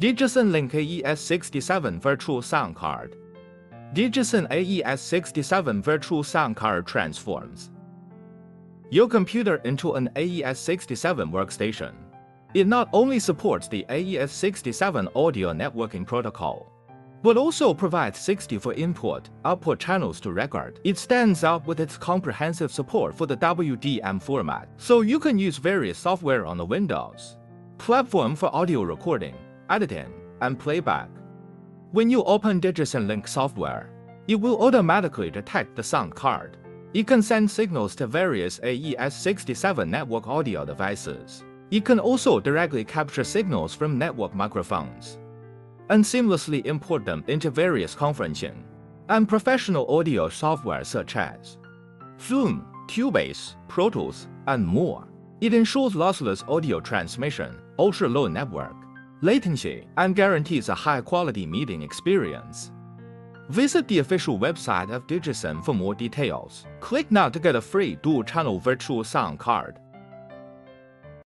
DIGISYN Link AES67 Virtual Sound Card. DIGISYN AES67 Virtual Sound Card transforms your computer into an AES67 workstation. It not only supports the AES67 audio networking protocol, but also provides 64 input, output channels to record. It stands out with its comprehensive support for the WDM format, so you can use various software on the Windows platform for audio recording, editing, and playback. When you open DIGISYN Link software, it will automatically detect the sound card. It can send signals to various AES67 network audio devices. It can also directly capture signals from network microphones and seamlessly import them into various conferencing and professional audio software such as Zoom, Cubase, Pro Tools, and more. It ensures lossless audio transmission, ultra-low network, latency, and guarantees a high-quality meeting experience. Visit the official website of DIGISYN for more details. Click now to get a free dual-channel virtual sound card.